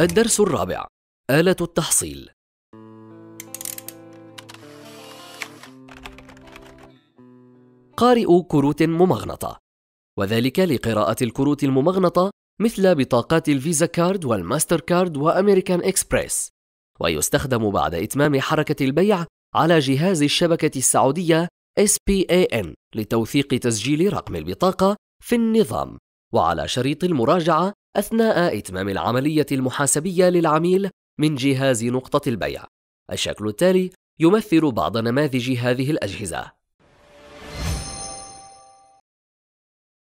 الدرس الرابع. آلة التحصيل. قارئ كروت ممغنطة. وذلك لقراءة الكروت الممغنطة مثل بطاقات الفيزا كارد والماستر كارد وأمريكان إكسبريس. ويستخدم بعد إتمام حركة البيع على جهاز الشبكة السعودية SPAN لتوثيق تسجيل رقم البطاقة في النظام. وعلى شريط المراجعة أثناء إتمام العملية المحاسبية للعميل من جهاز نقطة البيع. الشكل التالي يمثل بعض نماذج هذه الأجهزة.